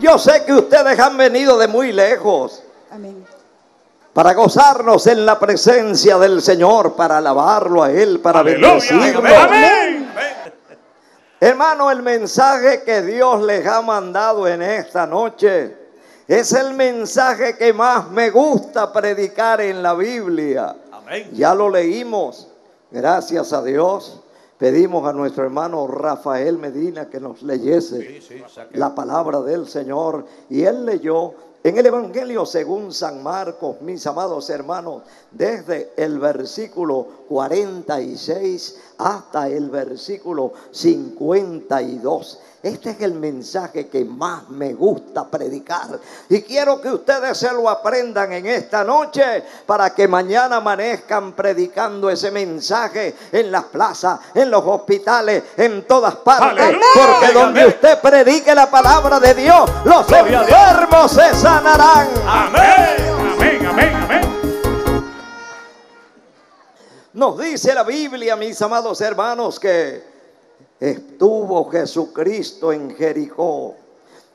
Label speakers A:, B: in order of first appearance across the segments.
A: Yo sé que ustedes han venido de muy lejos
B: Amén.
A: para gozarnos en la presencia del Señor, para alabarlo a Él, para
C: Aleluya.
A: bendecirlo.
C: Amén.
A: Hermano, el mensaje que Dios les ha mandado en esta noche es el mensaje que más me gusta predicar en la Biblia.
C: Amén.
A: Ya lo leímos, gracias a Dios. Pedimos a nuestro hermano Rafael Medina que nos leyese
C: Sí, sí, saque.
A: la palabra del Señor. Y él leyó en el Evangelio según San Marcos, mis amados hermanos, desde el versículo 46 hasta el versículo 52. Este es el mensaje que más me gusta predicar. Y quiero que ustedes se lo aprendan en esta noche para que mañana amanezcan predicando ese mensaje en las plazas, en los hospitales, en todas partes. Porque donde usted predique la palabra de Dios, los
C: Gloria
A: enfermos se sanarán.
C: Amén. Amén. Amén. Amén.
A: Nos dice la Biblia, mis amados hermanos, que estuvo Jesucristo en Jericó.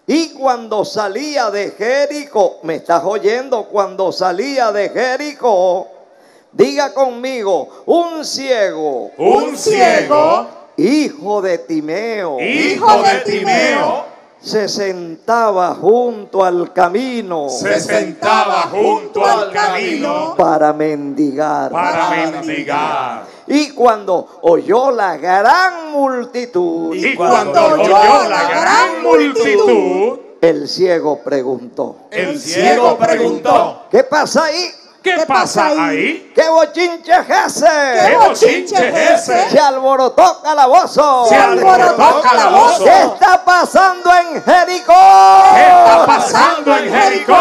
A: Y cuando salía de Jericó, ¿me estás oyendo? Cuando salía de Jericó, diga conmigo, un ciego,
C: Un ciego,
A: hijo de Timeo,
C: hijo de Timeo,
A: se sentaba junto al camino
C: se sentaba junto al camino
A: para mendigar.
C: para mendigar.
A: Y cuando oyó la gran multitud,
C: Y cuando oyó la gran multitud,
A: el ciego preguntó,
C: el ciego preguntó,
A: ¿qué pasa ahí?
C: ¿qué pasa ahí?
A: ¿Qué bochinche es
C: ¿Qué
A: ese?
C: bochinche es ese?
A: Se alborotó calabozo.
C: Se alborotó calabozo.
A: ¿Qué está pasando en Jericó?
C: ¿Qué está pasando en Jericó?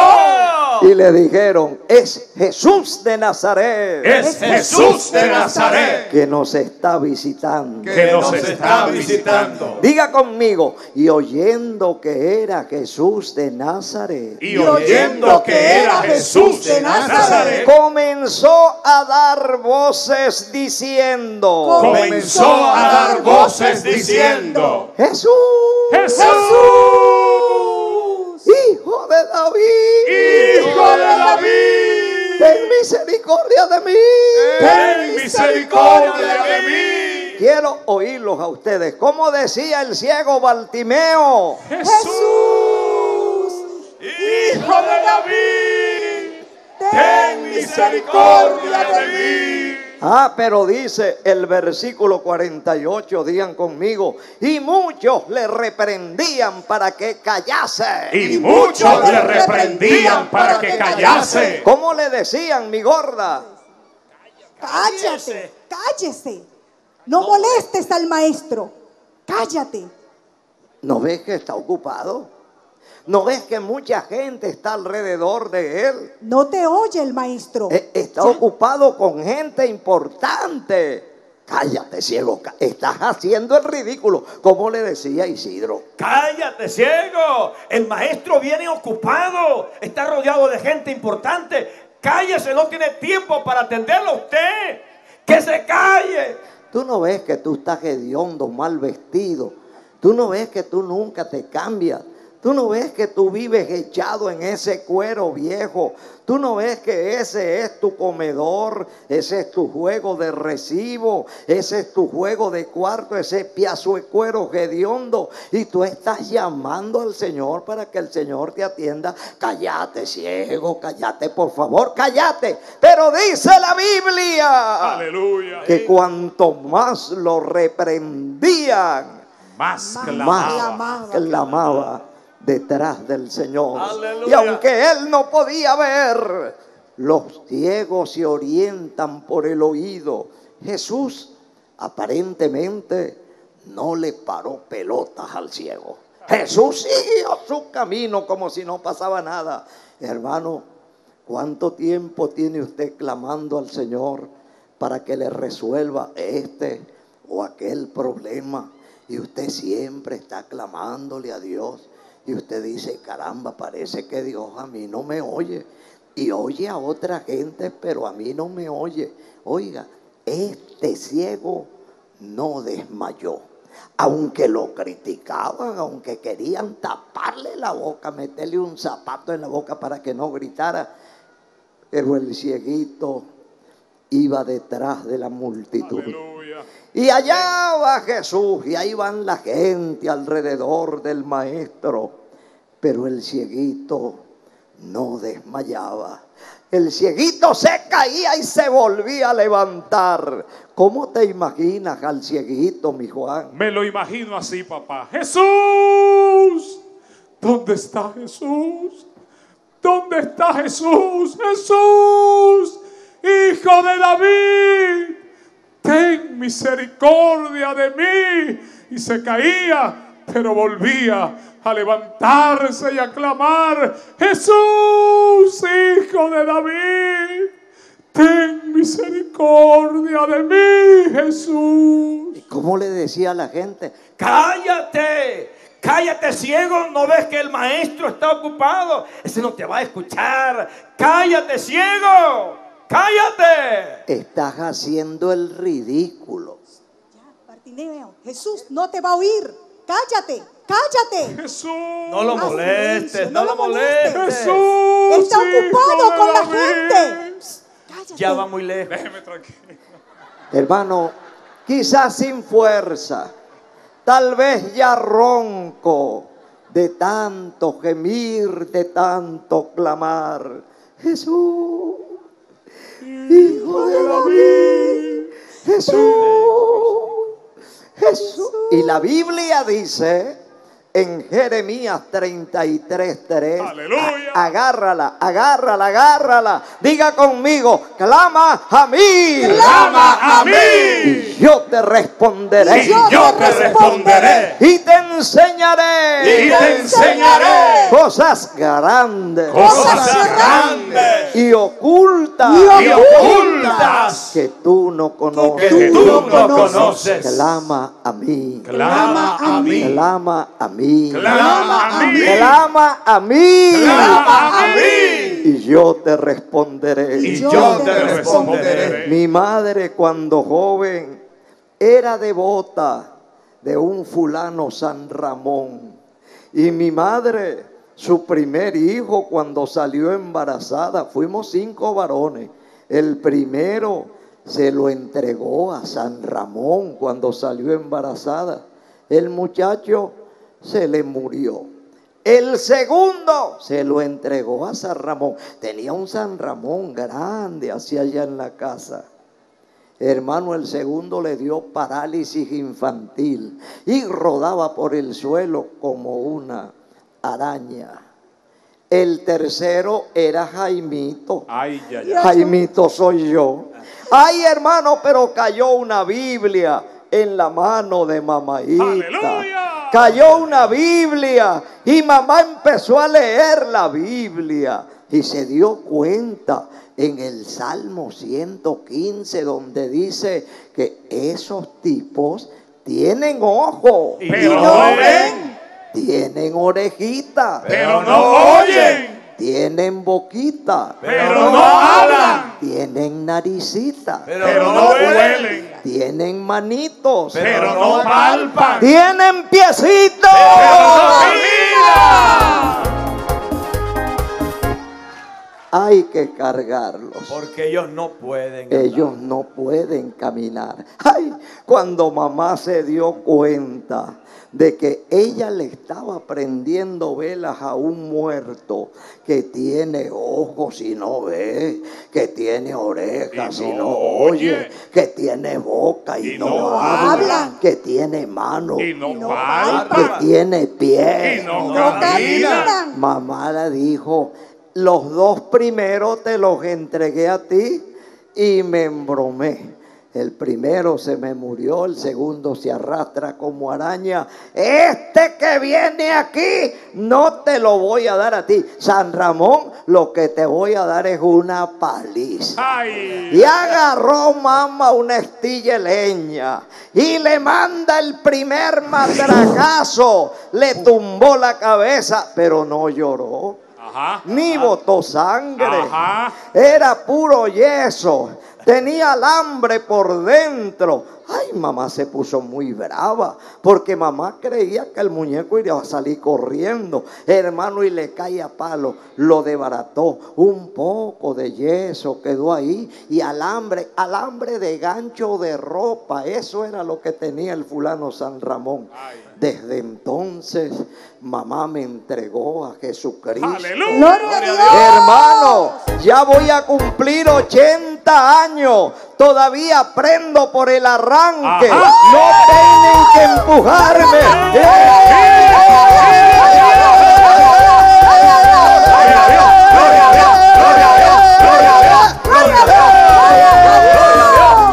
A: Y le dijeron, es Jesús de Nazaret
C: Es Jesús de Nazaret.
A: Que nos está visitando.
C: que nos está visitando.
A: Diga conmigo, y oyendo que era Jesús de Nazaret,
C: Y oyendo que era Jesús de Nazaret,
A: comenzó a dar voces diciendo,
C: comenzó a dar voces diciendo,
A: Jesús,
C: Jesús,
A: hijo de David,
C: Hijo de David,
A: ten misericordia de mí.
C: ten misericordia de mí.
A: Quiero oírlos a ustedes. Como decía el ciego Bartimeo,
C: Jesús, Hijo de David, ten misericordia de mí.
A: Ah, pero dice el versículo 48, digan conmigo, y muchos le reprendían para que callase.
C: Y muchos le reprendían para que callase.
A: ¿Cómo le decían, mi gorda?
B: Cállate, cállese. No molestes al maestro. Cállate.
A: ¿No ves que está ocupado? ¿No ves que mucha gente está alrededor de él?
B: No te oye el maestro.
A: Eh, Está ocupado con gente importante. Cállate, ciego, estás haciendo el ridículo, como le decía Isidro.
D: Cállate, ciego. El maestro viene ocupado. Está rodeado de gente importante. Cállese, no tiene tiempo para atenderlo a usted. Que se calle.
A: Tú no ves que tú estás hediondo, mal vestido. Tú no ves que tú nunca te cambias. Tú no ves que tú vives echado en ese cuero viejo. Tú no ves que ese es tu comedor, ese es tu juego de recibo, ese es tu juego de cuarto, ese piazo de cuero hediondo. Y tú estás llamando al Señor para que el Señor te atienda. Cállate, ciego, cállate, por favor, cállate. Pero dice la Biblia
C: Aleluya.
A: que cuanto más lo reprendían,
C: Más
A: más
C: clamaba.
A: clamaba detrás del Señor.
D: Aleluya.
A: Y aunque él no podía ver, los ciegos se orientan por el oído. Jesús aparentemente no le paró pelotas al ciego. Jesús siguió su camino como si no pasaba nada. Hermano, ¿cuánto tiempo tiene usted clamando al Señor para que le resuelva este o aquel problema? Y usted siempre está clamándole a Dios. Y usted dice, caramba, parece que Dios a mí no me oye. Y oye a otra gente, pero a mí no me oye. Oiga, este ciego no desmayó. aunque lo criticaban, aunque querían taparle la boca, meterle un zapato en la boca para que no gritara, pero el cieguito iba detrás de la multitud. Y allá va Jesús y ahí van la gente alrededor del maestro. Pero el cieguito no desmayaba. El cieguito se caía y se volvía a levantar. ¿Cómo te imaginas al cieguito, mi Juan?
C: Me lo imagino así, papá. Jesús. ¿Dónde está Jesús? ¿Dónde está Jesús? Jesús, hijo de David. Ten misericordia de mí. Y se caía, pero volvía a levantarse y a clamar, Jesús, hijo de David. Ten misericordia de mí, Jesús.
A: ¿Y cómo le decía a la gente?
D: Cállate, cállate ciego, ¿no ves que el maestro está ocupado? Ese no te va a escuchar. Cállate ciego, cállate.
A: Estás haciendo el ridículo.
B: Ya, Bartimeo, Jesús no te va a oír. Cállate, cállate.
C: Jesús.
D: No lo molestes, no
B: no
D: lo
B: molestes.
C: Jesús.
B: Está ocupado con la gente. Psst, Cállate.
D: Ya va muy lejos.
C: Déjeme tranquilo.
A: Hermano, quizás sin fuerza, tal vez ya ronco de tanto gemir, de tanto clamar. Jesús, hijo de David, Jesús, Jesús. Y la Biblia dice en Jeremías 33, 3,
C: Aleluya.
A: agárrala, agárrala, agárrala. Diga conmigo, clama a mí.
C: Clama a mí.
A: Y yo te responderé.
B: Y yo
C: Yo te responderé.
A: Y te enseñaré.
C: Y te enseñaré
A: cosas grandes.
C: cosas
D: grandes
A: y ocultas.
B: Y
C: ocultas
A: que tú no conoces.
D: que tú no
B: conoces.
A: Clama a mí.
C: Clama a mí.
A: Clama a mí.
C: Clama a mí.
A: Clama a mí.
C: Clama a mí.
A: Y yo te responderé.
D: Y
B: yo te
D: responderé.
A: Mi madre cuando joven era devota de un fulano San Ramón. Y mi madre, su primer hijo cuando salió embarazada, fuimos cinco varones. El primero se lo entregó a San Ramón cuando salió embarazada. El muchacho se le murió. El segundo se lo entregó a San Ramón. Tenía un San Ramón grande hacia allá en la casa. Hermano, el segundo le dio parálisis infantil y rodaba por el suelo como una araña. El tercero era Jaimito.
C: Ay, ya, ya.
B: Dios.
A: Jaimito soy yo. Ay, hermano, pero cayó una Biblia en la mano de mamaita.
C: ¡Aleluya!
A: Cayó una Biblia y mamá empezó a leer la Biblia y se dio cuenta en el Salmo 115 donde dice que esos tipos tienen ojo,
D: Y
C: Pero
D: no ven.
A: tienen orejita,
C: Pero no oyen.
A: tienen boquita,
C: Pero no hablan.
A: tienen naricita,
C: Pero no huelen.
A: Tienen manitos,
C: Pero no palpan.
A: tienen piecitos.
C: Pero no caminan.
A: Hay que cargarlos.
D: Porque ellos no pueden.
A: Ellos no pueden caminar. Ay, cuando mamá se dio cuenta de que ella le estaba prendiendo velas a un muerto que tiene ojos y no ve, que tiene orejas y
C: Y
A: no, oye,
C: oye,
A: que tiene boca y,
C: y
A: no,
C: no
A: habla,
B: habla,
A: que tiene mano,
C: Y no
B: no
C: palpan.
A: que tiene pie.
C: Y no caminan.
A: Mamá le dijo, los dos primeros te los entregué a ti y me embromé. El primero se me murió, el segundo se arrastra como araña. Este que viene aquí, no te lo voy a dar a ti. San Ramón, lo que te voy a dar es una paliza.
C: Ay.
A: Y agarró mamá una estilla de leña y le manda el primer matracazo. Le tumbó la cabeza, pero no lloró
C: Ajá.
A: ni botó sangre.
C: Ajá.
A: Era puro yeso. Tenía alambre por dentro. Ay, mamá se puso muy brava porque mamá creía que el muñeco iba a salir corriendo. Hermano, y le cae a palo. Lo desbarató. Un poco de yeso quedó ahí y alambre, alambre de gancho de ropa. Eso era lo que tenía el fulano San Ramón. Desde entonces, mamá me entregó a Jesucristo.
C: Aleluya.
B: Gloria a Dios.
A: Hermano, ya voy a cumplir 80 años. Todavía aprendo por el arranque. No tienen que empujarme.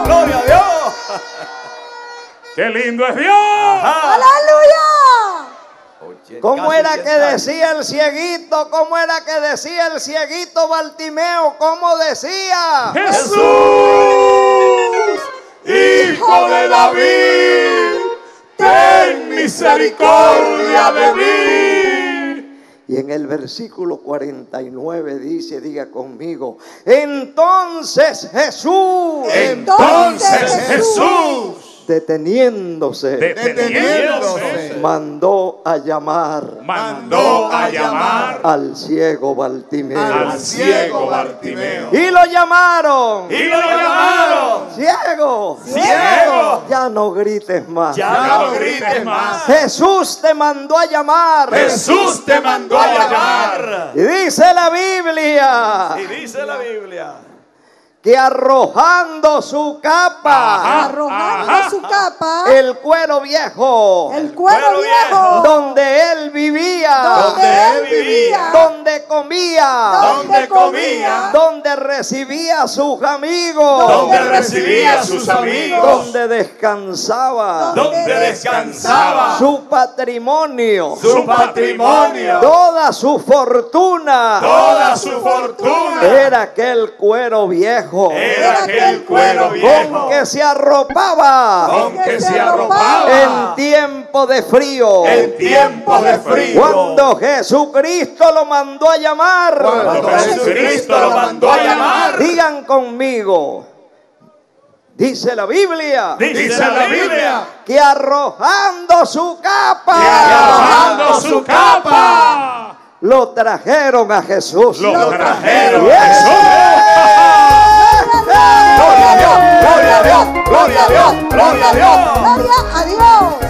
D: Gloria a Dios.
C: ¡Qué lindo es Dios!
B: Aleluya.
A: ¿Cómo era que
D: 80 años.
A: decía el cieguito? ¿Cómo era que decía el cieguito Bartimeo? ¿Cómo decía?
C: Jesús, hijo de David, ten misericordia de mí.
A: Y en el versículo 49 dice, diga conmigo, entonces Jesús,
C: Entonces Jesús,
A: deteniéndose,
C: deteniéndose,
A: mandó a llamar
C: mandó a llamar
A: al ciego Bartimeo.
C: al ciego Bartimeo.
A: Y lo llamaron.
D: Y lo llamaron.
A: Ciego.
D: Ciego.
A: Ya no grites más.
D: Ya no grites más.
A: Jesús te mandó a llamar.
C: Jesús te mandó a llamar.
A: Y dice la Biblia
D: Y dice la Biblia.
A: Que arrojando su capa,
C: Ajá.
B: Arrojando
C: Ajá.
B: su capa,
A: el cuero viejo,
B: el cuero
D: cuero
B: viejo,
A: donde él vivía,
B: donde él vivía,
A: donde comía,
B: donde comía,
A: donde recibía a sus amigos,
C: Donde recibía a sus amigos.
A: donde descansaba,
C: Donde descansaba.
A: su patrimonio,
C: su patrimonio,
A: toda su fortuna,
C: toda su fortuna.
A: era aquel cuero viejo
C: Era aquel cuero
A: con
C: viejo.
A: que se arropaba.
C: Con que se
A: en
C: arropaba.
A: tiempo de frío.
C: en tiempos de frío.
A: Cuando Jesucristo lo mandó a llamar,
C: Cuando Jesucristo lo mandó a llamar,
A: digan conmigo, dice la Biblia,
C: dice la Biblia,
A: que arrojando su capa,
C: que arrojando su capa,
A: lo trajeron a Jesús.
C: lo trajeron a Jesús.
B: Gloria a Dios,
C: gloria a Dios, gloria a Dios, gloria a Dios.
B: Gloria a Dios.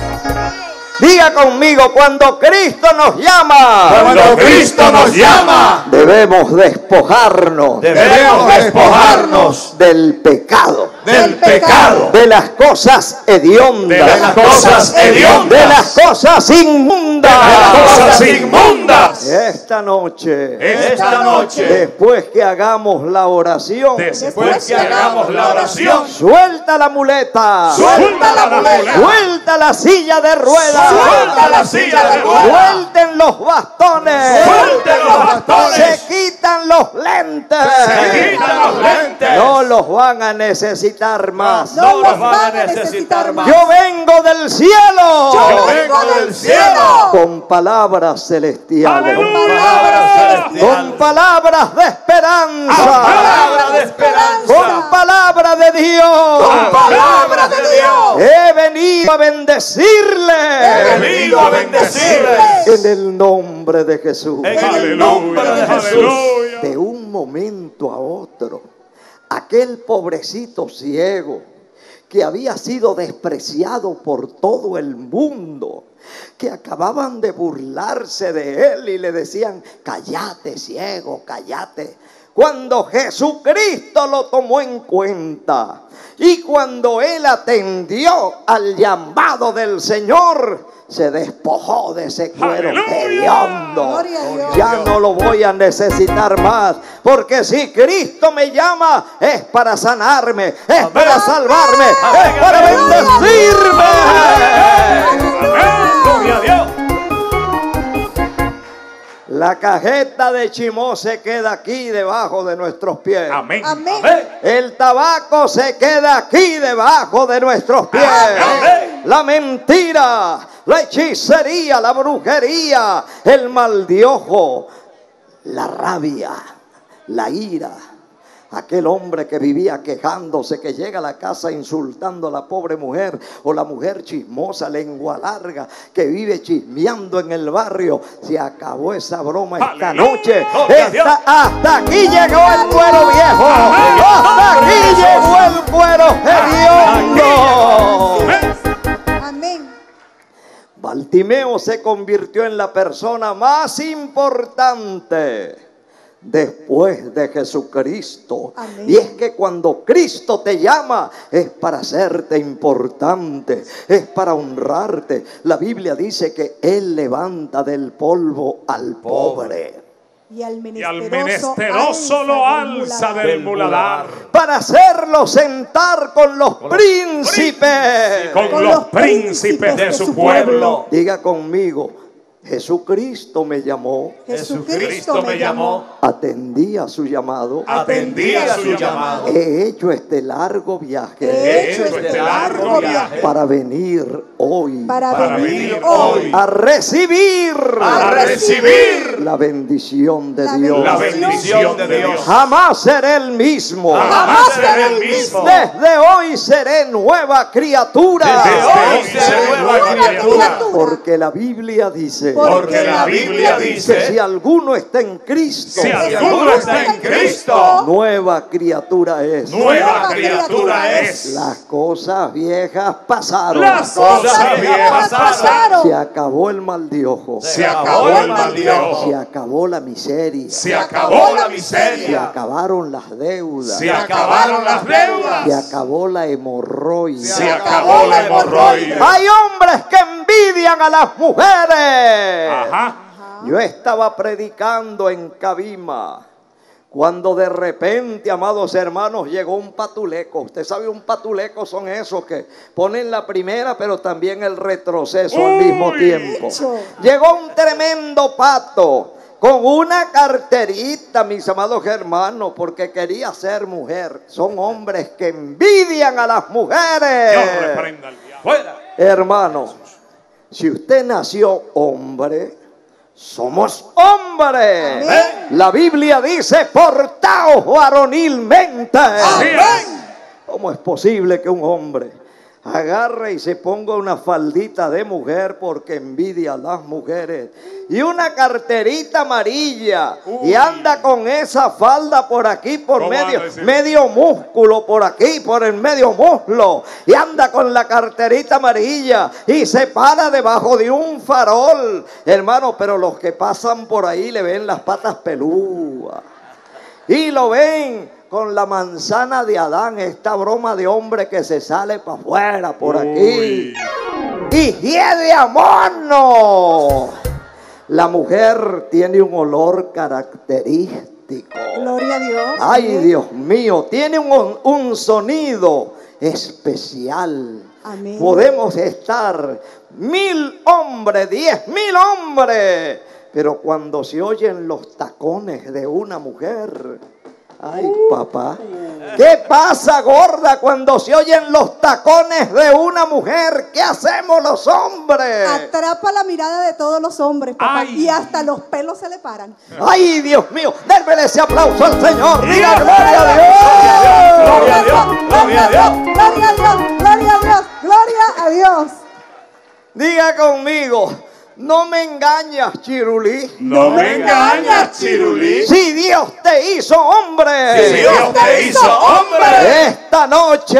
A: Diga conmigo, cuando Cristo nos llama,
C: Cuando Cristo nos llama,
A: debemos despojarnos
C: debemos despojarnos
A: del pecado,
C: del pecado,
A: de las cosas hediondas,
C: de las cosas hediondas,
A: de las cosas inmundas.
C: de las cosas inmundas.
A: Esta noche,
C: Esta noche,
A: después que hagamos la oración,
C: después que hagamos la oración,
A: suelta la muleta,
C: suelta la muleta,
A: suelta la silla de ruedas,
C: suelta la silla de ruedas,
A: suelten los bastones,
C: suelten los bastones,
A: se quitan los lentes.
C: se quitan los lentes.
A: No los van a necesitar más.
B: No los van a necesitar más.
A: Yo vengo del cielo
C: Yo vengo del cielo
A: con palabras celestiales,
C: Aleluya.
A: con palabras de esperanza,
C: Palabra de esperanza.
A: con palabra de Dios.
C: De Dios.
A: He venido a bendecirle
C: He venido a bendecirles.
A: en el nombre de Jesús.
D: En el nombre de. Jesús.
A: De un momento a otro, aquel pobrecito ciego que había sido despreciado por todo el mundo, que acababan de burlarse de él y le decían, cállate ciego, cállate. Cuando Jesucristo lo tomó en cuenta y cuando él atendió al llamado del Señor, se despojó de ese cuero hediondo. Ya no lo voy a necesitar más. Porque si Cristo me llama, es para sanarme, es para salvarme, es para bendecirme.
D: Gloria a Dios.
A: La cajeta de chimó se queda aquí debajo de nuestros pies.
C: Amén.
B: Amén.
A: El tabaco se queda aquí debajo de nuestros pies.
D: Amén.
A: La mentira, la hechicería, la brujería, el mal de ojo, la rabia, la ira, Aquel hombre que vivía quejándose, que llega a la casa insultando a la pobre mujer, o la mujer chismosa, lengua larga, que vive chismeando en el barrio. Se acabó esa broma esta
C: Aleluya.
A: noche. Esta- hasta aquí llegó el cuero viejo. Hasta aquí llegó el cuero hediondo.
C: Amén.
B: Amén.
A: Bartimeo se convirtió en la persona más importante después de Jesucristo.
B: Amén.
A: Y es que cuando Cristo te llama es para hacerte importante, es para honrarte. La Biblia dice que Él levanta del polvo al pobre.
B: Y al
C: Y al
B: menesteroso,
C: menesteroso lo alza
B: del
C: del muladar.
A: Para hacerlo sentar con los príncipes.
C: Con,
B: Con
C: los
B: los
C: príncipes de su pueblo.
A: Diga conmigo, Jesucristo me llamó,
B: Jesucristo me llamó.
A: atendí a su llamado.
C: Atendí a su llamado.
A: He hecho este largo viaje
B: He
C: hecho este largo viaje
A: para venir hoy
B: para, venir hoy
A: a recibir
C: a recibir
A: la bendición de Dios.
C: la bendición de Dios.
A: Jamás seré el mismo.
C: Jamás seré el mismo.
A: Desde hoy seré nueva criatura.
C: Desde hoy seré nueva criatura.
A: Porque la Biblia dice
C: Porque la Biblia
A: que
C: dice,
A: si alguno está en Cristo,
C: si alguno está en Cristo,
A: nueva criatura es.
C: nueva criatura es.
A: Las cosas viejas pasaron.
C: Las cosas viejas pasaron.
A: Se acabó el mal de ojo.
C: Se acabó el mal de
A: Se acabó la miseria.
C: Se acabó la
A: Se
C: miseria.
A: acabaron las deudas.
C: Se acabaron las
A: Se
C: deudas.
A: acabó la hemorroide.
C: Se acabó la hemorroide.
A: Hay hombres que envidian a las mujeres.
C: Ajá.
A: Yo estaba predicando en Cabima. Cuando de repente, amados hermanos, llegó un patuleco. Usted sabe, un patuleco son esos que ponen la primera, pero también el retroceso al mismo tiempo.
B: Hecho.
A: Llegó un tremendo pato con una carterita, mis amados hermanos, porque quería ser mujer. Son hombres que envidian a las
C: Dios
A: mujeres.
C: reprenda al diablo. Fuera.
A: Hermano, si usted nació hombre, somos hombres.
B: Amén.
A: La Biblia dice, portaos varonilmente.
C: Amén.
A: ¿Cómo es posible que un hombre agarre y se ponga una faldita de mujer porque envidia a las mujeres. Y una carterita amarilla. Y anda con esa falda por aquí por
C: ¿Cómo
A: medio medio músculo por aquí por el medio muslo. Y anda con la carterita amarilla y se para debajo de un farol. Hermano pero los que pasan por ahí le ven las patas pelúas y lo ven con la manzana de Adán, esta broma de hombre que se sale para afuera por aquí.
C: Uy.
A: Y hiede a mono. La mujer tiene un olor característico.
B: Gloria a Dios.
A: Ay. Dios mío, tiene un, un sonido especial.
B: Amén.
A: Podemos estar mil hombres, diez mil hombres, pero cuando se oyen los tacones de una mujer, ay papá, ¿qué pasa gorda cuando se oyen los tacones de una mujer? ¿Qué hacemos los hombres?
B: Atrapa la mirada de todos los hombres, papá.
C: Ay.
B: Y hasta los pelos se le paran.
A: Ay, Dios mío, démele ese aplauso al Señor. Diga gloria a Dios.
C: Gloria a Dios. Gloria a Dios.
B: Gloria a Dios. Gloria a Dios. Gloria a Dios.
A: Diga conmigo, no me engañas, Chirulí.
C: No me engañas, Chirulí.
A: Si Dios te hizo hombre,
C: Si Dios te hizo hombre.
A: esta noche.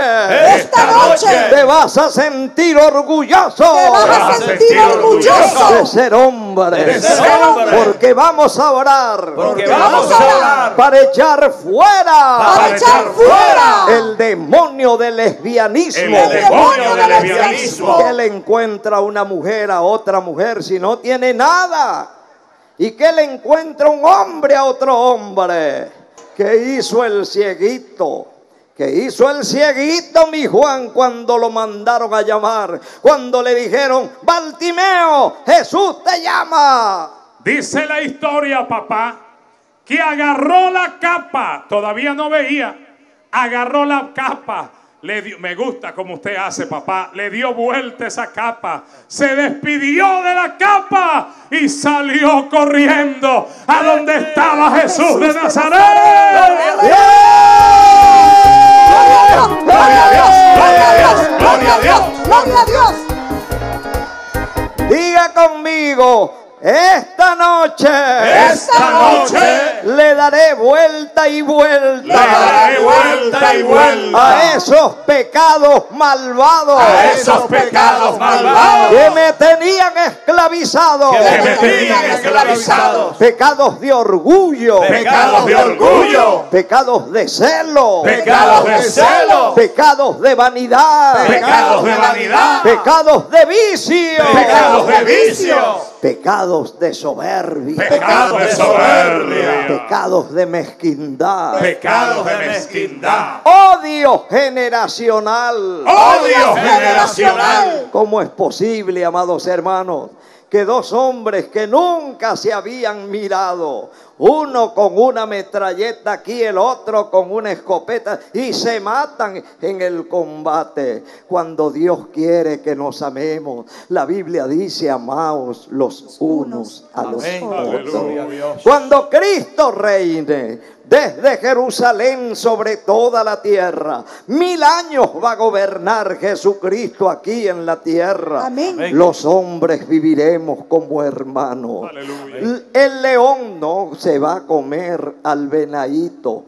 B: Esta noche.
A: te vas a sentir orgulloso.
B: Te vas a sentir orgulloso.
A: De ser hombre.
C: De ser hombre.
A: Porque vamos a orar.
D: Porque
B: vamos a orar.
A: para echar fuera.
B: Para echar fuera.
A: el demonio del lesbianismo.
C: El demonio del lesbianismo.
A: que le encuentra una mujer a otra mujer si no tiene nada? ¿Y que le encuentra un hombre a otro hombre? ¿Qué hizo el cieguito? ¿Qué hizo el cieguito, mi Juan, cuando lo mandaron a llamar? Cuando le dijeron, Baltimeo, Jesús te llama.
C: Dice la historia, papá, que agarró la capa, todavía no veía, agarró la capa, le dio, me gusta como usted hace, papá, le dio vuelta esa capa, se despidió de la capa y salió corriendo a donde estaba Jesús de Nazaret.
B: Gloria a Dios, gloria a Dios, gloria a Dios, gloria a Dios.
A: Diga conmigo, esta noche,
C: Esta noche
A: le daré vuelta y vuelta.
C: le daré vuelta y vuelta.
A: a esos pecados malvados
C: a esos pecados malvados
A: que me tenían esclavizado.
C: que me tenían esclavizado.
A: Pecados de orgullo,
C: Pecados de orgullo,
A: pecados de celo,
C: pecados de celo,
A: pecados de vanidad,
C: pecados de vanidad,
A: pecados de vicio,
C: pecados de vicio,
A: pecados de soberbia,
C: pecados de soberbia,
A: pecados de mezquindad,
C: pecados de mezquindad,
A: odio generacional.
C: odio generacional.
A: ¿Cómo es posible, amados hermanos, que dos hombres que nunca se habían mirado, uno con una metralleta aquí, el otro con una escopeta, y se matan en el combate? Cuando Dios quiere que nos amemos, la Biblia dice, amaos los unos a los
D: Amén.
A: otros. Cuando Cristo reine desde Jerusalén sobre toda la tierra, mil años va a gobernar Jesucristo aquí en la tierra.
B: Amén.
A: Los hombres viviremos como hermanos.
C: Aleluya.
A: El león no se va a comer al venadito.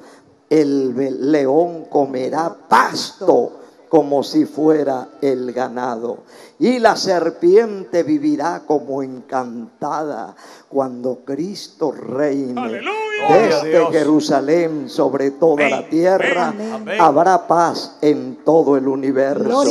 A: El león comerá pasto como si fuera el ganado. Y la serpiente vivirá como encantada cuando Cristo reine
C: Aleluya.
A: Desde
D: Dios.
A: Jerusalén sobre toda la tierra.
B: Amén.
A: Habrá paz en todo el universo.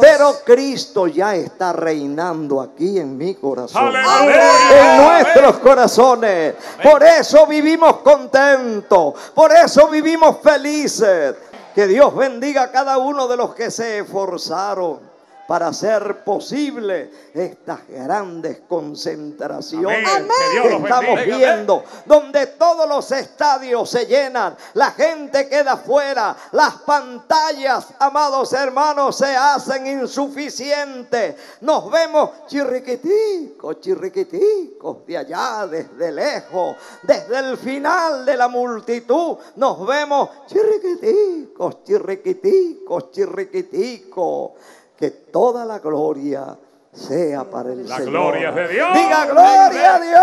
A: Pero Cristo ya está reinando aquí en mi corazón en nuestros corazones. Por eso vivimos contentos, por eso vivimos felices. Que Dios bendiga a cada uno de los que se esforzaron para hacer posible estas grandes concentraciones
C: Amén. Que
A: estamos viendo, donde todos los estadios se llenan, la gente queda fuera, las pantallas, amados hermanos, se hacen insuficientes. Nos vemos chirriquiticos, chirriquiticos de allá, desde lejos, desde el final de la multitud. Nos vemos chirriquiticos, chirriquiticos, chirriquiticos. Que toda la gloria sea para el
C: La
A: Señor.
C: gloria es de Dios.
A: Diga gloria a Dios.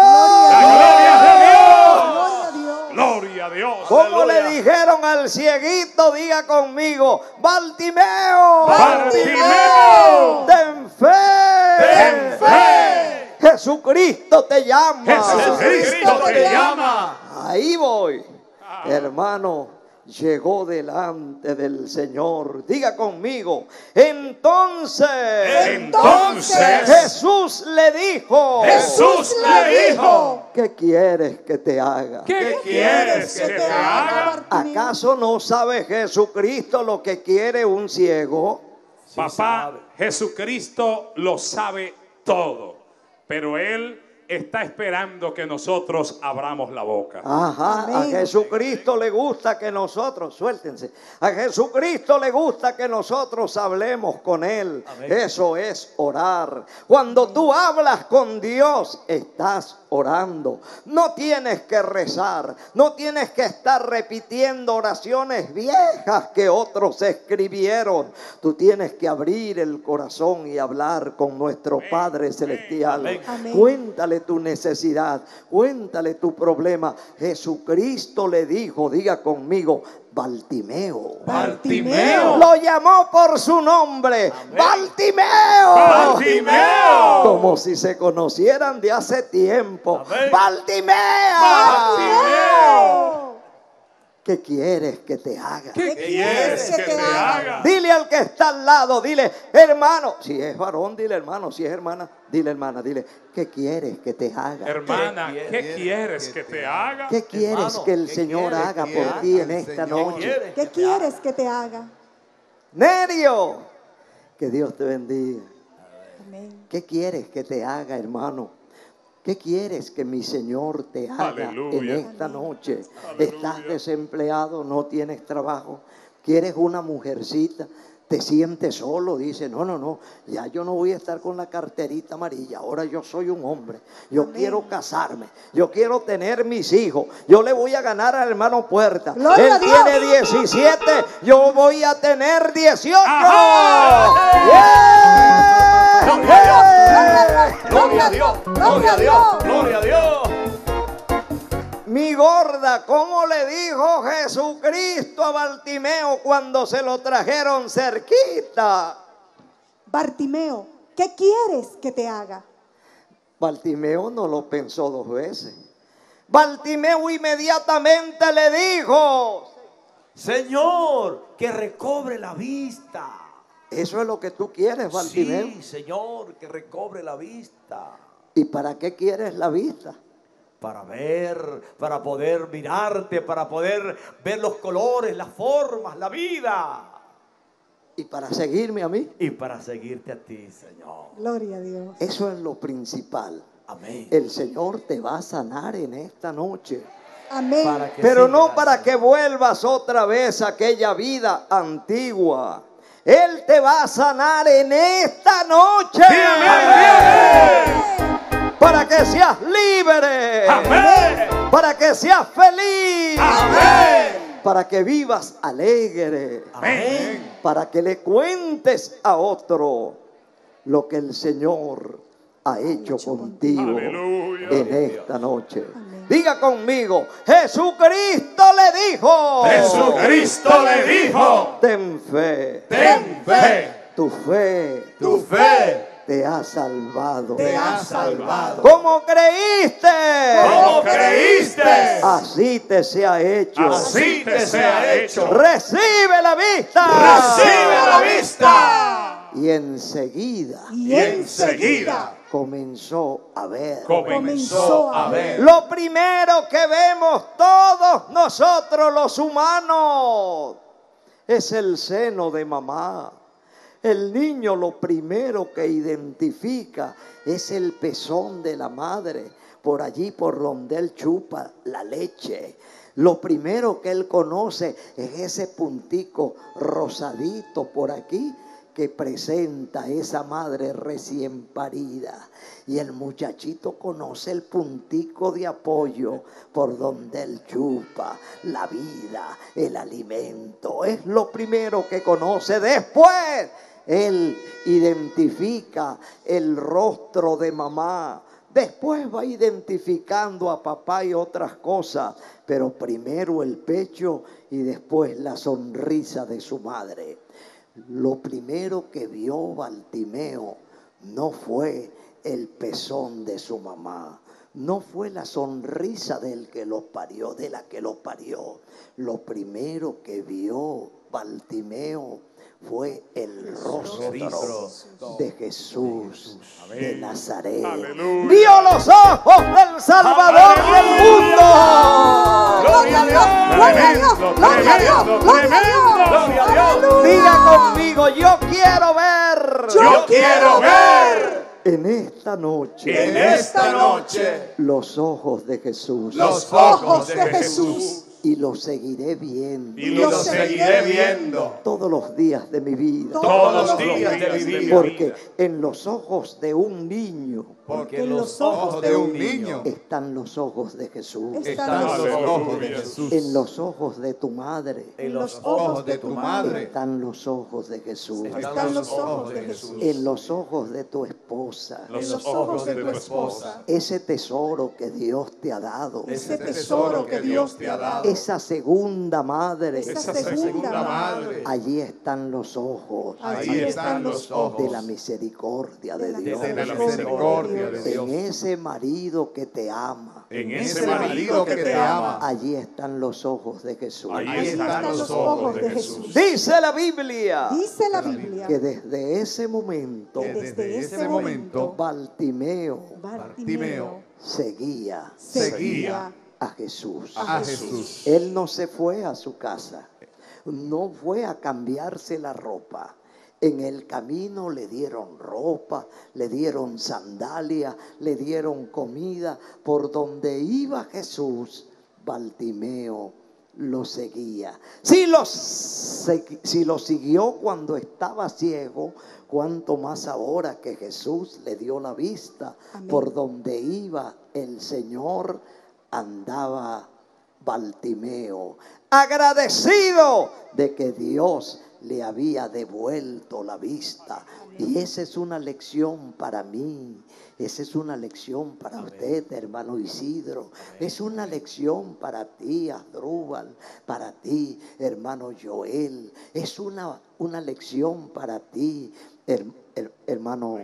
C: La gloria es de Dios.
B: Gloria a Dios.
A: Como le dijeron al cieguito, diga conmigo, Bartimeo,
C: Bartimeo.
A: ten fe,
C: Ten fe.
A: Jesucristo te llama.
C: Jesucristo te llama.
A: Ahí voy, hermano. Llegó delante del Señor. Diga conmigo. Entonces,
C: Entonces
A: Jesús le dijo:
C: Jesús le dijo,
A: ¿Qué quieres que te haga?
C: ¿qué quieres que te haga?
A: ¿Acaso no sabe Jesucristo lo que quiere un ciego?
C: Papá, Jesucristo lo sabe todo, pero Él está esperando que nosotros abramos la boca.
A: Ajá, a. Jesucristo le gusta que nosotros, suéltense, a Jesucristo le gusta que nosotros hablemos con Él. Eso es orar. Cuando tú hablas con Dios, estás orando. No tienes que rezar, no tienes que estar repitiendo oraciones viejas que otros escribieron. Tú tienes que abrir el corazón y hablar con nuestro Padre Celestial.
D: Amén.
A: Cuéntale tu necesidad, cuéntale tu problema. Jesucristo le dijo, diga conmigo, Bartimeo.
C: Bartimeo.
A: Lo llamó por su nombre, Bartimeo.
C: Bartimeo.
A: Como si se conocieran de hace tiempo.
D: Amén.
A: Bartimeo. ¿Qué quieres que te haga?
C: ¿Qué quieres que te haga?
A: Dile al que está al lado, dile, hermano. Si es varón, dile hermano. Si es hermana, dile hermana. Dile, ¿qué quieres que te haga?
C: Hermana,
D: ¿Qué
C: ¿qué quieres que te haga?
A: ¿Qué quieres
D: Hermano,
A: que el
D: ¿qué
A: Señor haga por
D: haga
A: ti en esta
E: Señor?
A: noche?
D: ¿Quieres
B: ¿Qué quieres que te haga?
A: Nerio, que Dios te bendiga.
B: Amén.
A: ¿Qué quieres que te haga, hermano? ¿Qué quieres que mi Señor te haga
C: Aleluya.
A: en esta noche?
C: Aleluya.
A: ¿Estás desempleado? ¿No tienes trabajo? ¿Quieres una mujercita? te sientes solo, dice, no, no, no, ya yo no voy a estar con la carterita amarilla, ahora yo soy un hombre, yo quiero casarme, yo quiero tener mis hijos, yo le voy a ganar al hermano Puerta,
B: Gloria
A: él tiene 17, yo voy a tener 18.
C: Ajá.
A: ¡Yeah!
D: Gloria a Dios. Gloria a Dios. Gloria a Dios.
A: Mi gorda, ¿cómo le dijo Jesucristo a Bartimeo cuando se lo trajeron cerquita?
B: Bartimeo, ¿qué quieres que te haga?
A: Bartimeo no lo pensó dos veces. Bartimeo inmediatamente le dijo,
D: Señor, que recobre la vista.
A: Eso es lo que tú quieres, Bartimeo.
D: Sí, Señor, que recobre la vista.
A: ¿Y para qué quieres la vista?
D: Para ver, para poder mirarte, para poder ver los colores, las formas, la vida.
A: ¿Y para seguirme a mí?
D: Y para seguirte a ti, Señor.
B: Gloria a Dios.
A: Eso es lo principal.
D: Amén.
A: El Señor te va a sanar en esta noche.
B: Amén.
A: Pero no para que vuelvas otra vez a aquella vida antigua. Él te va a sanar en esta noche. Para que seas libre.
C: Amén.
A: Para que seas feliz.
C: Amén.
A: Para que vivas alegre.
C: Amén.
A: Para que le cuentes a otro lo que el Señor ha hecho contigo
C: Aleluya.
A: en esta noche. Diga conmigo, Jesucristo le dijo.
C: Jesucristo le dijo,
A: Ten fe.
C: ten fe,
A: Tu fe
C: tu fe
A: te ha salvado.
C: te ha salvado.
A: ¿Cómo creíste?
C: Como creíste,
A: Así te se ha hecho.
C: así te sea hecho.
A: Recibe la vista.
C: Recibe la vista.
A: Y enseguida
B: Y
C: enseguida
A: comenzó a ver.
C: comenzó a ver.
A: Lo primero que vemos todos nosotros los humanos es el seno de mamá. El niño lo primero que identifica es el pezón de la madre, por allí por donde él chupa la leche. Lo primero que él conoce es ese puntico rosadito por aquí que presenta esa madre recién parida. Y el muchachito conoce el puntico de apoyo por donde él chupa la vida, el alimento. Es lo primero que conoce. Después, él identifica el rostro de mamá. Después va identificando a papá y otras cosas, pero primero el pecho y después la sonrisa de su madre. Lo primero que vio Bartimeo no fue el pezón de su mamá, no fue la sonrisa del que lo parió, de la que lo parió. Lo primero que vio Bartimeo fue el rostro de Jesús de Nazaret. Vio los ojos del Salvador del mundo.
B: Gloria a Dios, gloria a Dios, gloria a Dios, gloria a Dios.
A: Diga conmigo, yo quiero ver
C: Yo quiero ver.
A: En esta noche
C: en esta noche
A: los ojos de Jesús.
C: los
B: ojos de Jesús.
A: Y los seguiré viendo
C: y los seguiré viendo
A: todos los días de mi vida.
C: todos los días de mi vida.
A: Porque en los ojos de un niño
D: Porque
B: en los ojos
E: de un niño
A: están los ojos de Jesús.
B: Están los
E: ojos de Jesús.
A: En los ojos de tu madre
D: en los
E: ojos de tu madre
A: están los ojos de Jesús.
B: Están los ojos de Jesús.
A: En los ojos de tu esposa.
C: los ojos de tu esposa.
A: Ese tesoro que Dios te ha dado.
B: Ese tesoro que Dios te ha dado.
A: Esa segunda madre.
B: Esa segunda madre.
A: Allí están los ojos
B: Allí están los ojos
A: de la misericordia de Dios.
E: de la misericordia de Dios.
A: En ese marido que te ama.
C: En
E: Ese marido que te ama.
A: Allí están los ojos de Jesús.
C: Allí están los ojos de Jesús.
A: Dice la Biblia
B: Dice la Biblia
A: que desde ese momento
E: desde ese momento
A: Bartimeo
B: Bartimeo
A: seguía
B: seguía
A: a Jesús.
E: a Jesús.
A: Él no se fue a su casa, no fue a cambiarse la ropa. En el camino le dieron ropa, le dieron sandalia, le dieron comida. Por donde iba Jesús, Bartimeo lo seguía. Si lo, si lo siguió cuando estaba ciego, cuanto más ahora que Jesús le dio la vista,
B: Amén.
A: por donde iba el Señor andaba Baltimeo, agradecido de que Dios le había devuelto la vista. Y esa es una lección para mí. Esa es una lección para usted, hermano Isidro. Es una lección para ti, Asdrúbal. Para ti, hermano Joel. Es una, una lección para ti, her- hermano.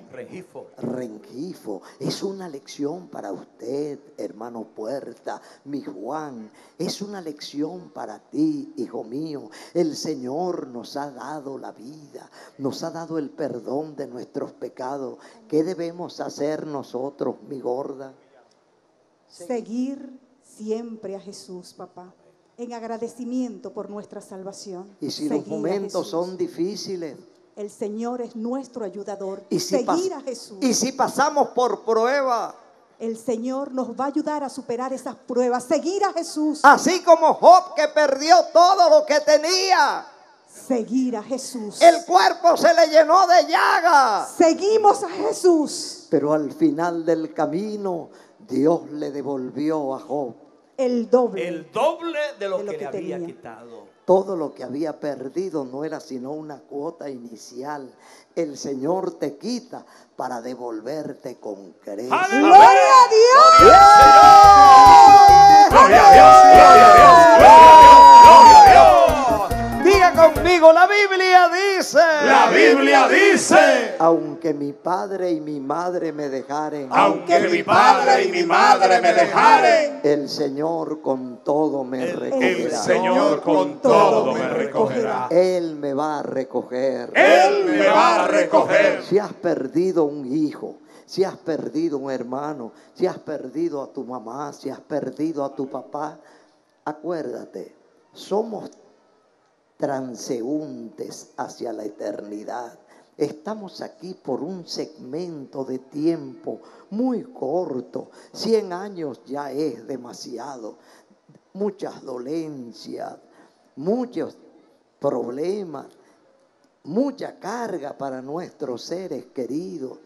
A: Rengifo, es una lección para usted, hermano Puerta, mi Juan, es una lección para ti, hijo mío. El Señor nos ha dado la vida, nos ha dado el perdón de nuestros pecados. ¿Qué debemos hacer nosotros, mi gorda?
B: Seguir siempre a Jesús, papá, en agradecimiento por nuestra salvación.
A: Y si los
B: Seguir
A: momentos son difíciles,
B: El Señor es nuestro ayudador.
A: y si,
B: Seguir a Jesús.
A: y si pasamos por prueba,
B: El Señor nos va a ayudar a superar esas pruebas. Seguir a Jesús.
A: así como Job que perdió todo lo que tenía,
B: Seguir a Jesús.
A: el cuerpo se le llenó de llagas.
B: Seguimos a Jesús.
A: Pero al final del camino, Dios le devolvió a Job
B: El doble.
D: El doble de lo,
B: De lo
D: que,
B: que
D: le había
B: tenía.
D: quitado.
A: Todo lo que había perdido. No era sino una cuota inicial. El Señor te quita para devolverte con creces.
C: ¡Aleluya!
B: ¡Gloria a Dios!
C: Gloria a Dios, gloria a Dios,
A: Biblia dice, Aunque mi padre y mi madre me dejaren,
C: aunque mi padre y mi madre me dejaren,
A: el Señor con todo me
C: el
A: recogerá.
C: Señor con todo me recogerá.
A: Él me va a recoger.
C: Él me va a recoger.
A: Si has perdido un hijo, si has perdido un hermano, si has perdido a tu mamá, si has perdido a tu papá, acuérdate, somos transeúntes hacia la eternidad. Estamos aquí por un segmento de tiempo muy corto. 100 años ya es demasiado. Muchas dolencias, muchos problemas, mucha carga para nuestros seres queridos.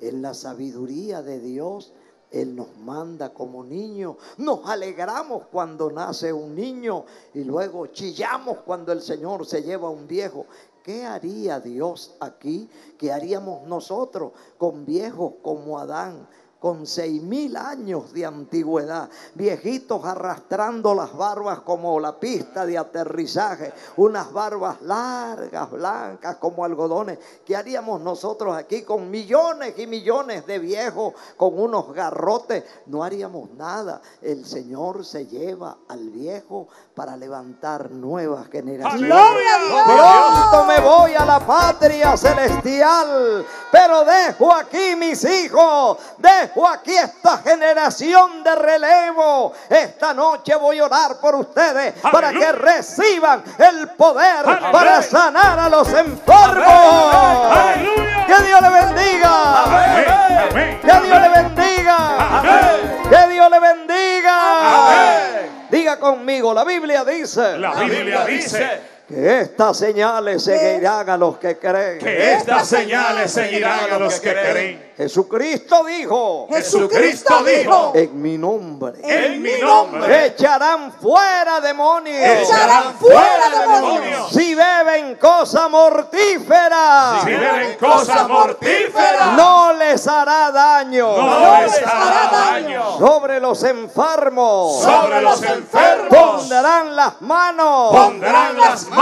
A: En la sabiduría de Dios, Él nos manda como niños. Nos alegramos cuando nace un niño y luego chillamos cuando el Señor se lleva a un viejo. ¿Qué haría Dios aquí? ¿Qué haríamos nosotros con viejos como Adán? Con seis mil años de antigüedad, viejitos arrastrando las barbas como la pista de aterrizaje, unas barbas largas, blancas como algodones. ¿Qué haríamos nosotros aquí con millones y millones de viejos, con unos garrotes? No haríamos nada. El Señor se lleva al viejo para levantar nuevas generaciones. Pronto me voy a la patria celestial, pero dejo aquí mis hijos, dejo aquí esta generación de relevo. Esta noche voy a orar por ustedes para que reciban el poder
C: Aleluya.
A: para sanar a los enfermos.
C: Aleluya.
A: Que Dios le bendiga. Que Dios le bendiga. Que Dios le bendiga. Diga conmigo, la Biblia dice
C: La Biblia dice
A: que estas señales seguirán a los que creen.
C: que estas señales seguirán a los que creen.
A: Jesucristo dijo,
B: Jesucristo dijo,
A: en mi nombre
C: En mi nombre
A: echarán fuera demonios.
B: echarán fuera demonios.
A: Si beben cosa mortífera,
C: Si beben cosas mortíferas,
A: no les hará daño.
C: no les hará daño.
A: Sobre los enfermos
C: Sobre los enfermos
A: pondrán las manos.
C: pondrán las manos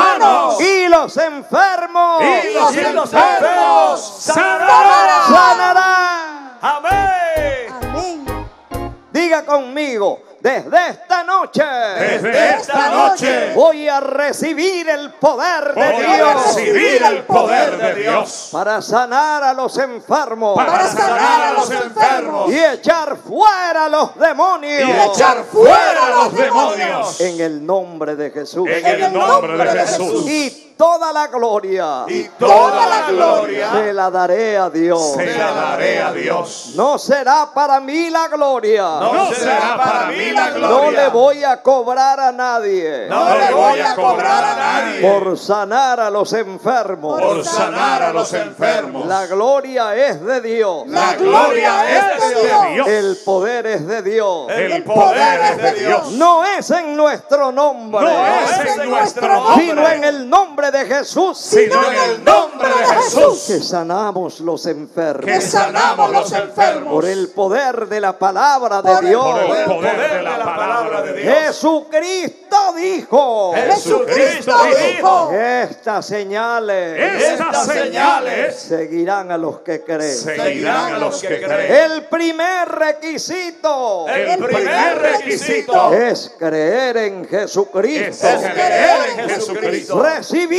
A: Y los enfermos
C: y los enfermos sanarán.
A: sanarán.
D: Amén.
B: Amén.
A: Diga conmigo, desde esta noche.
C: Desde esta noche.
A: voy a recibir el poder de
C: voy a
A: Dios.
C: recibir el poder de Dios.
A: Para sanar a los enfermos.
C: Para sanar a los enfermos.
A: Y echar fuera los demonios.
C: y echar fuera los demonios.
A: En el nombre de Jesús.
C: en el nombre de Jesús.
A: Y toda la gloria
C: Y toda la gloria
A: se la daré a Dios.
C: se la daré a Dios.
A: No será para mí la gloria.
C: No será para mí la
A: No le
C: gloria.
A: voy a cobrar a nadie
C: No le voy a cobrar a nadie
A: por sanar a los enfermos.
C: por sanar a los enfermos.
A: La gloria es de Dios.
C: La gloria es de Dios.
A: El poder es de Dios.
C: El poder es de Dios.
A: No es en nuestro nombre,
C: No es en nuestro
A: sino en
C: nombre,
A: el nombre de Jesús
C: sino en el nombre de Jesús
A: que sanamos los enfermos.
C: que sanamos los enfermos.
A: Por el poder de la palabra de
C: Por
A: Dios.
C: el poder de la palabra de Dios.
A: Jesucristo dijo.
C: Jesucristo dijo,
A: Estas señales
C: estas señales
A: seguirán a los que creen.
C: seguirán a los que creen.
A: El primer requisito
C: El primer requisito
A: es creer en
C: es
A: Jesucristo.
C: creer en Jesucristo,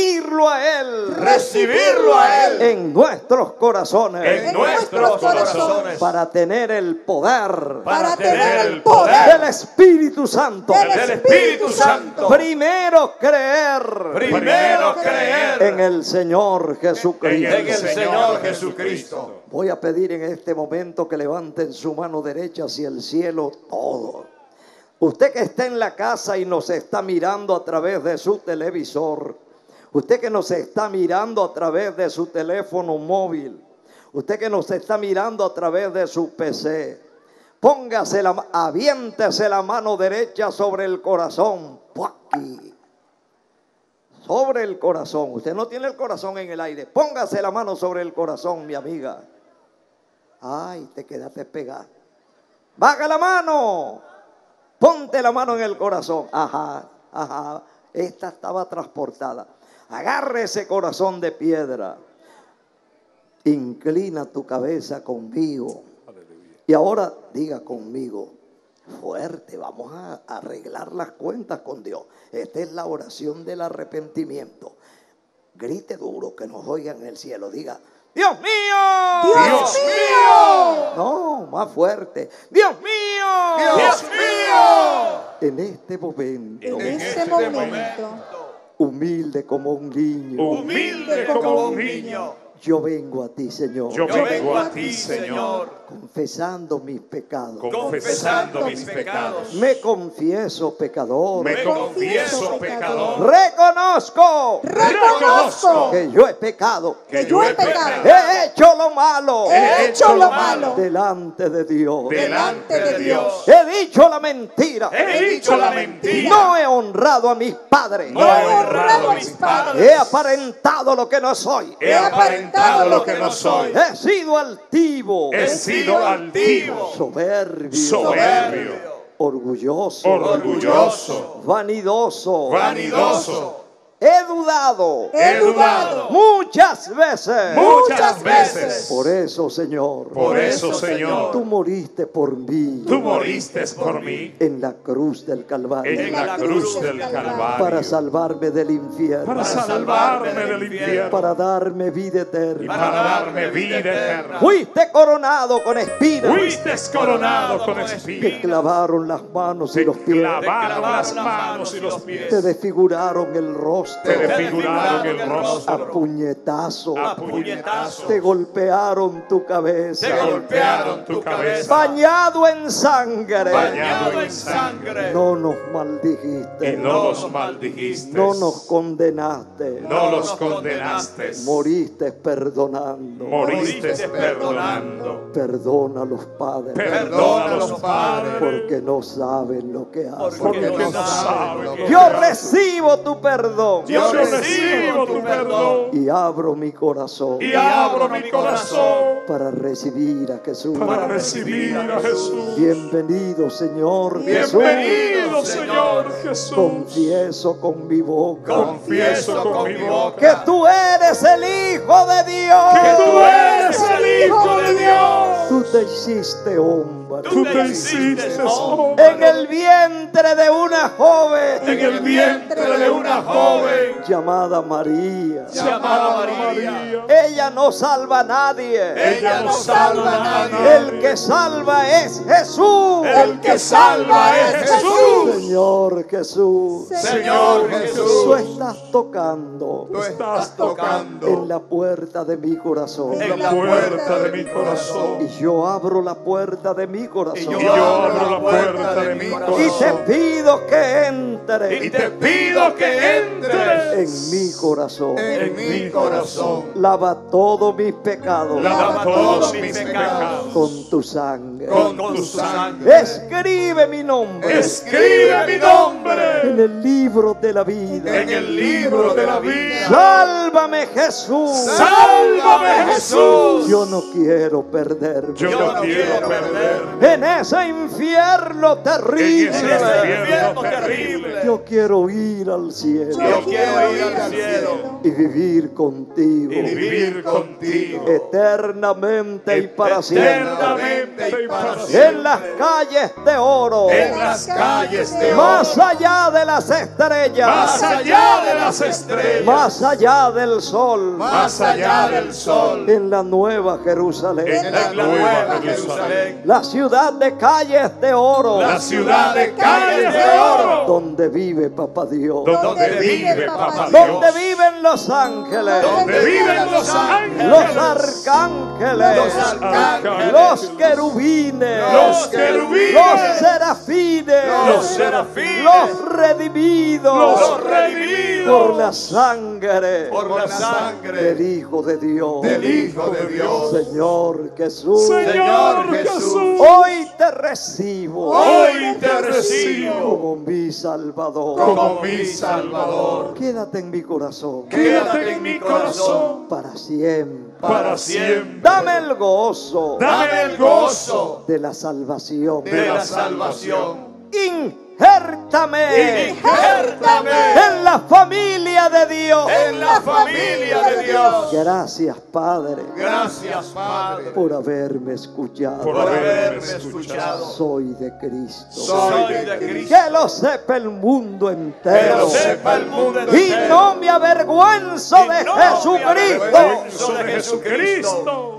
A: Recibirlo a Él
C: recibirlo a Él
A: en nuestros corazones
C: en nuestros corazones
A: para tener el poder
C: para tener el poder
A: del Espíritu Santo.
C: del Espíritu Santo.
A: Primero creer
C: Primero creer
A: en el Señor
C: en
A: Jesucristo.
C: el Señor Jesucristo.
A: Voy a pedir en este momento que levanten su mano derecha hacia el cielo todo. Usted que está en la casa y nos está mirando a través de su televisor. Usted que nos está mirando a través de su teléfono móvil. Usted que nos está mirando a través de su PC. Póngase la, aviéntese la mano derecha sobre el corazón. Sobre el corazón. Usted no tiene el corazón en el aire. Póngase la mano sobre el corazón, mi amiga. Ay, te quedaste pegada. Baja la mano. Ponte la mano en el corazón. Ajá, ajá. Esta estaba transportada. Agarre ese corazón de piedra. Inclina tu cabeza conmigo. Y ahora diga conmigo, fuerte, vamos a arreglar las cuentas con Dios. Esta es la oración del arrepentimiento. Grite duro que nos oigan en el cielo. Diga, Dios mío.
C: Dios mío,
A: No, más fuerte. Dios mío.
C: Dios mío,
A: En este momento,
B: En
C: En
B: este
C: este
B: momento,
A: humilde como un niño,
C: humilde como un niño,
A: yo vengo a ti, Señor,
C: yo vengo a ti, Señor,
A: confesando mis pecados.
C: confesando mis pecados.
A: Me confieso pecador.
C: Me confieso pecador.
A: Reconozco
B: reconozco
A: que yo he pecado.
B: que yo he pecado,
A: He hecho lo malo
B: he hecho lo malo
A: delante de Dios.
C: delante de Dios.
A: He dicho la mentira.
C: He dicho la mentira.
A: No he honrado a mis padres.
C: No he honrado a mis padres.
A: He aparentado lo que no soy.
C: He aparentado lo que no soy.
A: He sido altivo,
C: He sido altivo,
A: soberbio,
C: soberbio,
A: orgulloso,
C: orgulloso,
A: vanidoso.
C: vanidoso.
A: He dudado
B: he dudado
A: muchas veces.
C: Muchas veces.
A: Por eso, Señor,
C: Por eso, Señor,
A: tú moriste por mí
C: tú moriste por mí
A: en la cruz del Calvario
C: en la cruz del
A: para
C: Calvario
A: salvarme del infierno,
C: para salvarme del infierno,
A: para darme vida
C: y
A: eterna.
C: para darme vida eterna.
A: Fuiste coronado con espinas.
C: Fuiste coronado con
A: Te
C: espinas.
A: clavaron las manos y
C: Te
A: los pies.
C: clavaron las manos y los
A: Te
C: pies.
A: desfiguraron el rostro.
C: Te desfiguraron el
A: A
C: rostro.
A: puñetazo.
C: A puñetazo.
A: Te golpearon tu cabeza.
C: Te golpearon tu cabeza.
A: Bañado en sangre.
C: Bañado en sangre.
A: No nos
C: Y
A: maldijiste.
C: no los maldijiste.
A: No nos condenaste.
C: No los condenaste.
A: Moriste perdonando.
C: Moriste perdonando.
A: Perdona a los padres.
C: Perdona a los padres.
A: Porque no saben lo que hacen.
C: Porque no saben lo que
A: Yo recibo tu perdón.
C: Yo recibo tu perdón.
A: Y abro mi corazón
C: Y abro mi corazón
A: para recibir a Jesús.
C: para recibir a Jesús.
A: Bienvenido, Señor Jesús.
C: Bienvenido, Señor Jesús.
A: Confieso con mi boca
C: Confieso con mi
A: que
C: boca
A: tú eres el Hijo de Dios.
C: que tú eres el Hijo de Dios.
A: Tú te hiciste hombre.
C: Tú te hiciste hombre.
A: En el vientre de una joven
C: En el vientre de una joven
A: llamada María.
D: llamada María.
A: Ella no salva a nadie.
C: Ella no salva a nadie.
A: El que salva es Jesús.
C: El que salva es Jesús.
A: Señor Jesús.
C: Señor
A: Tú
C: Jesús.
A: estás tocando
E: Tú estás tocando
A: en la puerta de mi corazón.
C: En la puerta de mi corazón.
A: Y yo abro la puerta de mi corazón.
C: Y yo abro la puerta de mi
A: Y te
C: corazón.
A: pido que entre
C: Y te pido que entres
A: en mi corazón.
E: en mi corazón.
A: Lava todos mis pecados
C: Lava todos mis pecados
A: con tu sangre.
E: Con tu sangre.
A: Escribe mi nombre
C: Escribe mi nombre
A: en el libro de la vida.
C: en el libro de la vida.
A: Sálvame Jesús.
C: Sálvame Jesús.
A: Yo no quiero perderme
C: Yo no quiero perder
A: en ese infierno
C: en
A: terrible.
C: ese infierno terrible.
A: Yo quiero ir al cielo.
D: Yo quiero ir al cielo.
A: Y vivir contigo.
C: Y vivir contigo.
A: Eternamente y para siempre.
C: eternamente y para siempre.
A: En las calles de oro,
C: En las calles de oro,
A: más allá de las estrellas,
C: más allá de las estrellas,
A: más allá del sol,
C: más allá del sol,
A: en la nueva Jerusalén,
C: en la nueva Jerusalén,
A: la ciudad de calles de oro,
C: la ciudad de calles de oro,
A: donde vive Papá Dios,
C: donde vive Papá
A: donde
C: Dios,
A: viven los ángeles,
C: donde viven los
A: los
C: ángeles,
A: arcángeles,
C: los arcángeles,
A: los querubines,
C: los querubines,
A: los serafines,
C: los serafines,
A: los redimidos.
C: Los redimidos.
A: Por la sangre.
E: Por la sangre.
A: Del Hijo de Dios,
E: del Hijo de Dios.
A: Señor Jesús.
C: Señor Jesús,
A: Hoy te recibo
C: hoy te recibo
A: como mi Salvador.
C: como mi Salvador.
A: Quédate en mi corazón
C: Quédate en mi corazón
A: para siempre.
C: para siempre.
A: Dame el gozo
C: Dame el gozo
A: de la salvación.
C: de la salvación.
A: Injértame
C: Injértame
A: en la familia de Dios.
C: en la familia de Dios.
A: Gracias, Padre,
C: Gracias, Padre,
A: por haberme escuchado.
C: por haberme escuchado.
A: Soy de Cristo.
C: Soy de Cristo.
A: Que lo sepa el mundo
C: Que
A: entero.
C: lo sepa el mundo
A: Y
C: entero.
A: no me avergüenzo
C: Y
A: de
C: no me
A: Jesucristo.
C: avergüenzo de Jesucristo.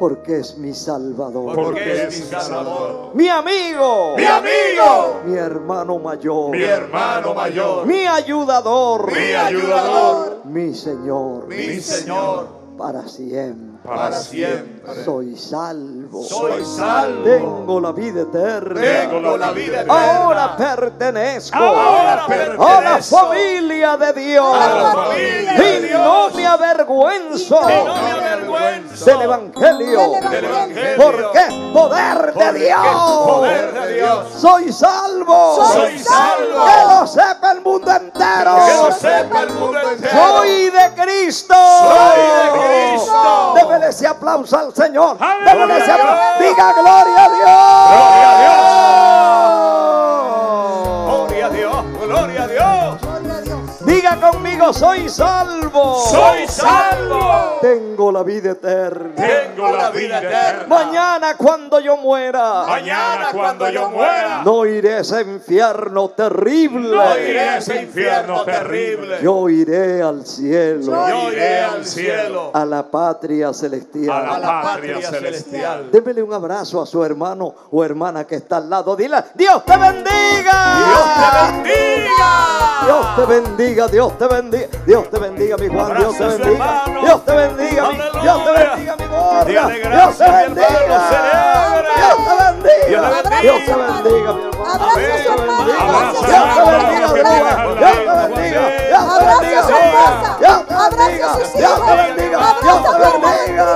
A: Porque es mi Salvador.
C: Porque es mi Salvador.
A: Mi amigo.
C: Mi amigo,
A: Mi hermano mayor.
C: mi hermano mayor,
A: Mi ayudador.
C: mi ayudador,
A: Mi Señor.
C: mi Señor,
A: Para siempre.
C: para siempre.
A: Soy salvo.
C: Soy salvo.
A: Tengo la vida eterna.
C: Tengo la vida eterna.
A: Ahora pertenezco
C: Ahora
A: a la
C: pertenezco
A: familia de Dios.
C: a la familia de
A: y
C: Dios.
A: no me avergüenzo
C: Y no me avergüenzo
A: del Evangelio.
C: del Evangelio.
A: Porque es poder de Dios.
C: poder de Dios.
A: Soy salvo.
C: Soy salvo.
A: Que lo sepa el mundo entero.
C: Que lo sepa el mundo entero.
A: Soy de Cristo.
C: Soy de Cristo.
A: Débele ese aplauso al Señor. Débele ese aplauso. Diga gloria a Dios.
D: Gloria a Dios, gloria a Dios.
B: Gloria a Dios.
A: Diga conmigo, soy salvo.
C: Soy salvo.
A: Tengo la vida eterna.
C: Tengo la vida eterna.
A: Mañana cuando yo muera,
C: Mañana cuando yo muera,
A: no iré a ese infierno terrible.
C: no iré a ese infierno terrible.
A: Yo iré al cielo,
C: Yo iré al cielo,
A: a la patria
C: a
A: celestial.
C: la patria celestial.
A: Débele un abrazo a su hermano o hermana que está al lado. Dile, Dios te bendiga.
C: Dios te bendiga.
A: Dios te bendiga, Dios te bendiga, Dios te bendiga, mi Juan, Dios te bendiga. Dios te bendiga, mi. Dios te bendiga, mi
D: Dile
A: Dios te bendiga. Dios te bendiga,
D: Dios
A: te
D: bendiga.
A: bendiga, mi hermano, Dios te bendiga, Dios
C: bendiga,
A: te bendiga, Dios te bendiga. Dios te bendiga, Dios te bendiga, Dios te bendiga,